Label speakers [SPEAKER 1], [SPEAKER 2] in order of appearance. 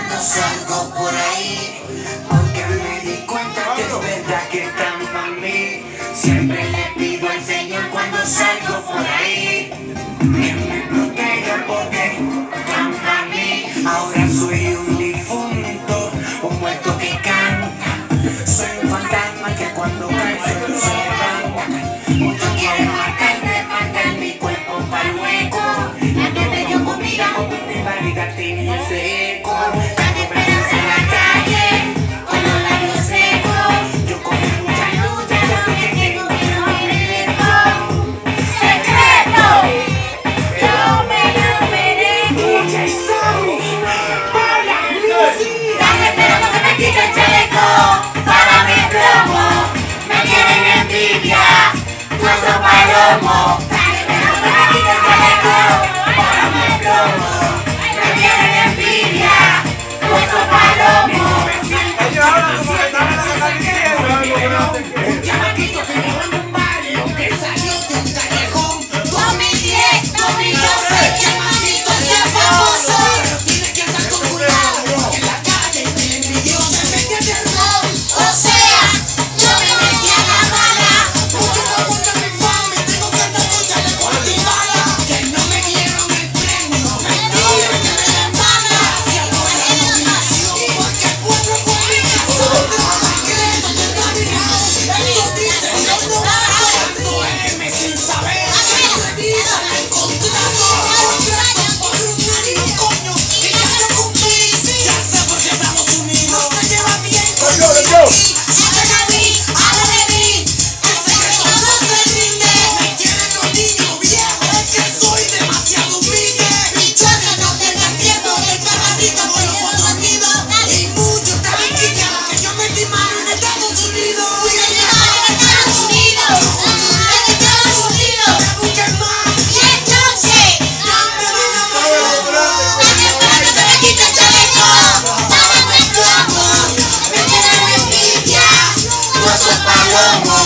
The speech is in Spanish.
[SPEAKER 1] cuando salgo por ahí. Porque me di cuenta que es verdad que están para mí. Siempre le pido al Señor cuando salgo por ahí. Que me proteja porque están para mí. Ahora soy un difunto, un muerto que canta. Soy un fantasma que cuando cae se levanta. Muchos quieren matarme, mandar mi cuerpo para el hueco. La que yo comida con mi barriga tiene plomo, me tienen envidia, puso paloma. Come on.